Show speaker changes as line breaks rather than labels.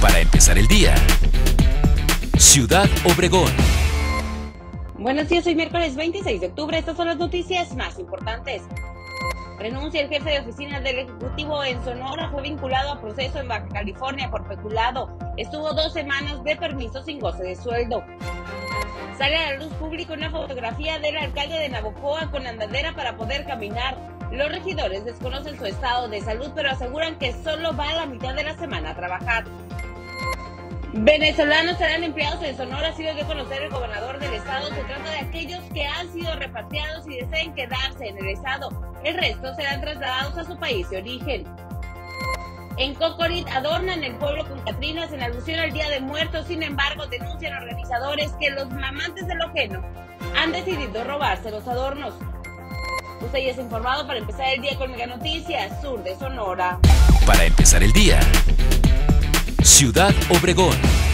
Para empezar el día. Ciudad Obregón.
Buenos días, hoy miércoles 26 de octubre. Estas son las noticias más importantes. Renuncia el jefe de oficina del Ejecutivo en Sonora. Fue vinculado a proceso en Baja California por peculado. Estuvo dos semanas de permiso sin goce de sueldo. Sale a la luz pública una fotografía del alcalde de Navojoa con andadera para poder caminar. Los regidores desconocen su estado de salud, pero aseguran que solo va a la mitad de la semana a trabajar. Venezolanos serán empleados en Sonora, así lo dio a conocer el gobernador del estado. Se trata de aquellos que han sido repatriados y deseen quedarse en el estado. El resto serán trasladados a su país de origen. En Cocorit adornan el pueblo con Catrinas en alusión al Día de Muertos. Sin embargo, denuncian organizadores que los mamantes del ojeno han decidido robarse los adornos. Usted ya es informado para empezar el día con Mega Noticias, Sur de Sonora.
Para empezar el día. Ciudad Obregón.